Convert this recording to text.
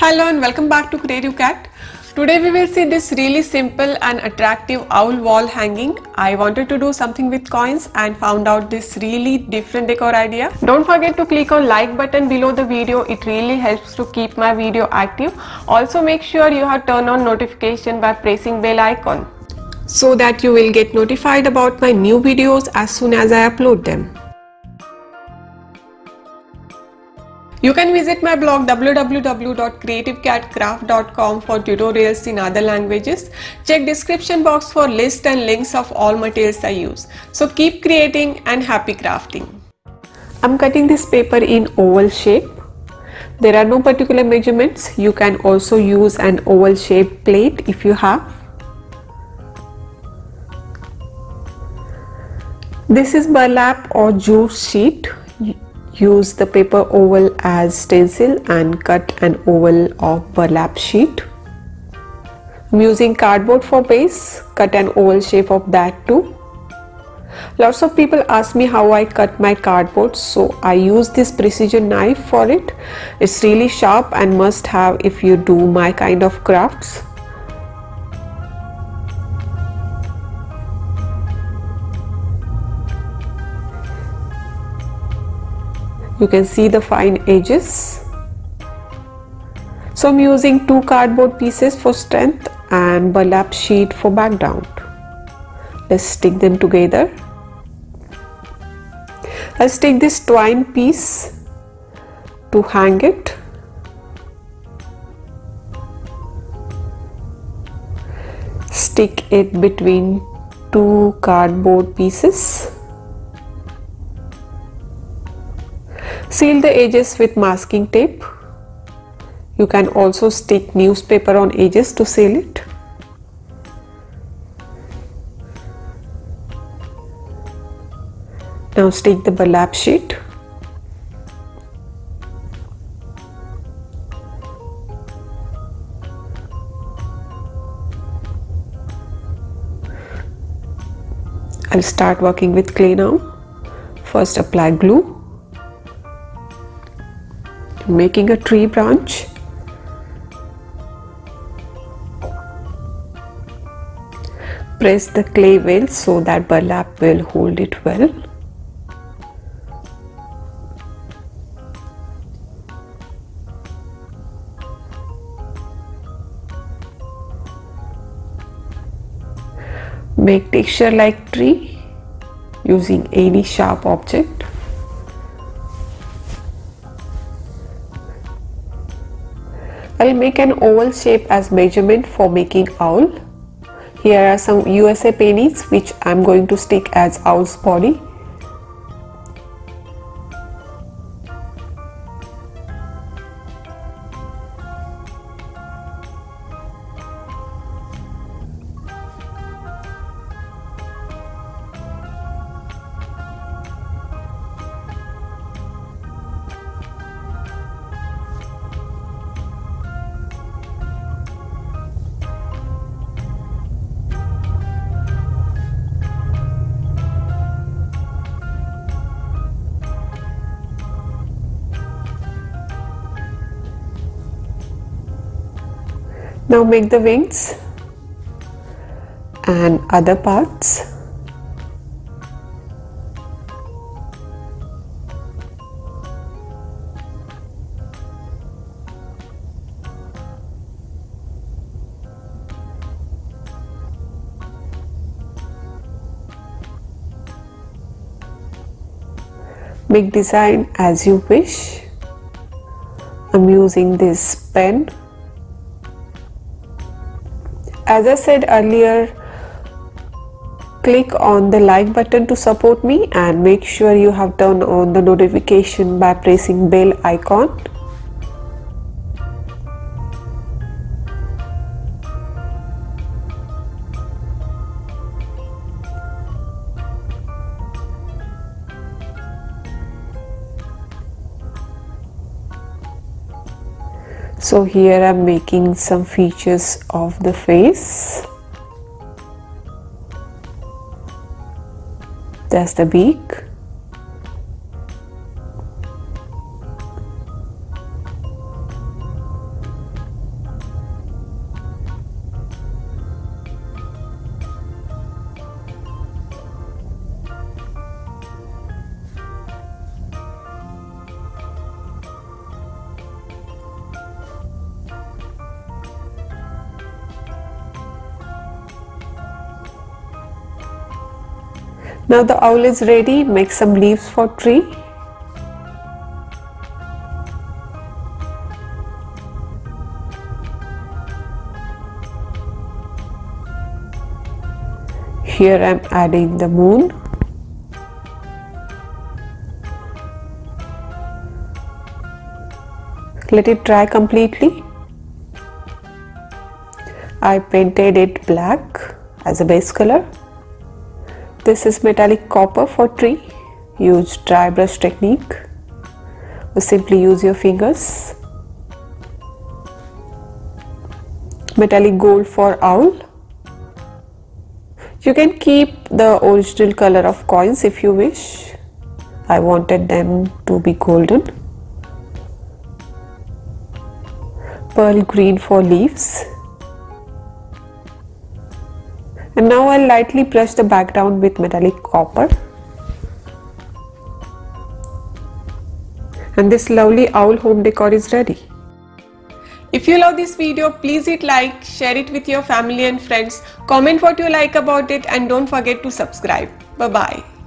Hello and welcome back to Creative Cat. Today we will see this really simple and attractive owl wall hanging. I wanted to do something with coins and found out this really different decor idea. Don't forget to click on like button below the video. It really helps to keep my video active. Also make sure you have turned on notification by pressing bell icon so that you will get notified about my new videos as soon as I upload them. You can visit my blog www.creativecatcraft.com for tutorials in other languages. Check description box for list and links of all materials I use. So keep creating and happy crafting. I'm cutting this paper in oval shape. There are no particular measurements. You can also use an oval shaped plate if you have. This is burlap or jute sheet use the paper oval as stencil and cut an oval of burlap sheet. I'm using cardboard for base, cut an oval shape of that too. Lots of people ask me how I cut my cardboard so I use this precision knife for it. It's really sharp and must have if you do my kind of crafts. You can see the fine edges. So I'm using two cardboard pieces for strength and burlap sheet for background. Let's stick them together. Let's take this twine piece to hang it. Stick it between two cardboard pieces Seal the edges with masking tape. You can also stick newspaper on edges to seal it. Now stick the burlap sheet. I'll start working with clay now. First apply glue making a tree branch. Press the clay well so that burlap will hold it well. Make texture like tree using any sharp object I'll make an oval shape as measurement for making owl. Here are some USA pennies which I'm going to stick as owl's body. Now make the wings and other parts. Make design as you wish. I'm using this pen as I said earlier click on the like button to support me and make sure you have turned on the notification by pressing bell icon so here I'm making some features of the face. That's the beak Now the owl is ready, make some leaves for tree. Here I am adding the moon. Let it dry completely. I painted it black as a base color. This is metallic copper for tree. Use dry brush technique or simply use your fingers. Metallic gold for owl. You can keep the original color of coins if you wish. I wanted them to be golden. Pearl green for leaves. And now I'll lightly brush the background with metallic copper. And this lovely owl home decor is ready. If you love this video, please hit like, share it with your family and friends, comment what you like about it and don't forget to subscribe. Bye bye.